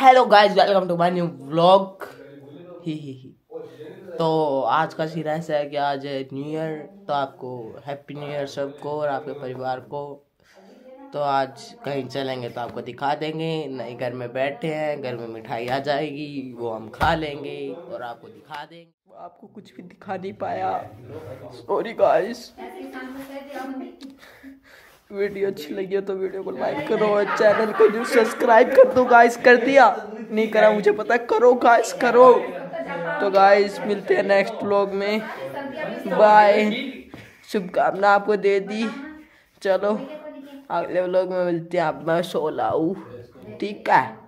Hello guys welcome to my new vlog ही ही ही तो आज का सीन ऐसा है कि आज है न्यू ईयर तो आपको हैप्पी न्यू ईयर सबको और आपके परिवार को। तो आज कहीं चलेंगे तो आपको दिखा देंगे नए घर में बैठे हैं घर में मिठाई आ जाएगी वो हम खा लेंगे और आपको दिखा देंगे। आपको कुछ भी दिखा नहीं पाया। सॉरी गाइस वीडियो अच्छी लगी हो तो वीडियो को लाइक करो और चैनल को जो सब्सक्राइब कर दो गाइस कर दिया। नहीं करा, मुझे पता करो गाइस करो। तो गाइस मिलते हैं नेक्स्ट व्लॉग में। बाय शुभकामना आपको दे दी। चलो, अगले व्लॉग में मिलते हैं आप, मैं सोलाऊ। ठीक है?